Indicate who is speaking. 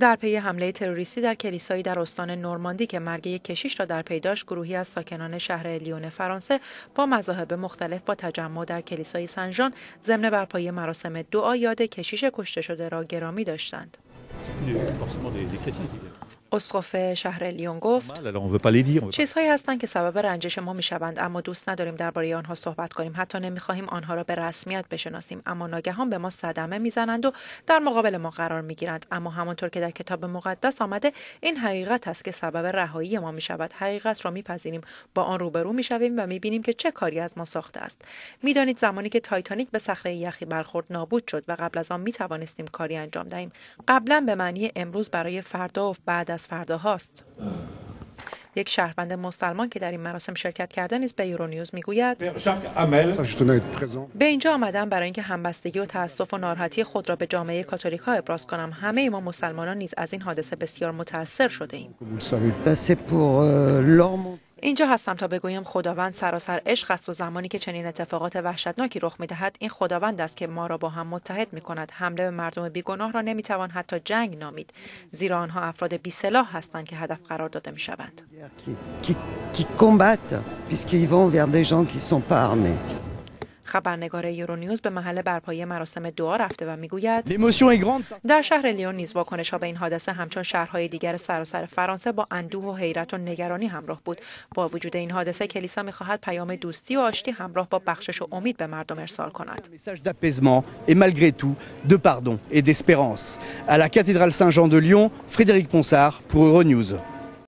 Speaker 1: در پی حمله تروریستی در کلیسایی در استان نورماندی که مرگ یک کشیش را در پی داشت گروهی از ساکنان شهر لیون فرانسه با مذاهب مختلف با تجمع در کلیسای سنژان ضمن برپایی مراسم دعا یاد کشیش کشته شده را گرامی داشتند. اسقف شهر لیون گفت چیزهایی هستند که سبب رنجش ما می‌شوند اما دوست نداریم درباره آنها صحبت کنیم. حتی نمی‌خواهیم آنها را به رسمیت بشناسیم. اما ناگهان به ما صدمه می‌زنند و در مقابل ما قرار می‌گیرند. اما همانطور که در کتاب مقدس آمده این حقیقت است که سبب رهایی ما می‌شود. حقیقت را میپذیریم با آن روبرو می‌شویم و می‌بینیم که چه کاری از ما ساخته است. می‌دانید زمانی که تایتانیک به صخره یخی برخورد نابود شد و قبل از آن می‌توانستیم کاری انجام دهیم. قبلا به معنی امروز برای فردا و بعد از فردا هاست. یک شهروند مسلمان که در این مراسم شرکت کرده نیز به یورونیوز می‌گوید به اینجا آمدم برای اینکه همبستگی و تاسف و ناراحتی خود را به جامعه کاتولیک ها ابراز کنم. همه ما مسلمانان نیز از این حادثه بسیار متاثر شده ایم. اینجا هستم تا بگویم خداوند سراسر عشق است و زمانی که چنین اتفاقات وحشتناکی رخ می‌دهد این خداوند است که ما را با هم متحد می کند حمله به مردم بیگناه را نمی‌توان حتی جنگ نامید. زیرا آنها افراد بی سلاح هستند که هدف قرار داده می شوند خبرنگار یورونیوز به محل برپایی مراسم دعا رفته و می‌گوید در شهر لیون نیز واکنش ها به این حادثه همچون شهرهای دیگر سراسر فرانسه با اندوه و حیرت و نگرانی همراه بود با وجود این حادثه کلیسا می‌خواهد پیام دوستی و آشتی همراه با بخشش و امید به مردم ارسال کند.
Speaker 2: À la cathédrale Saint-Jean de Lyon, Frédéric Ponsard pour Euronews.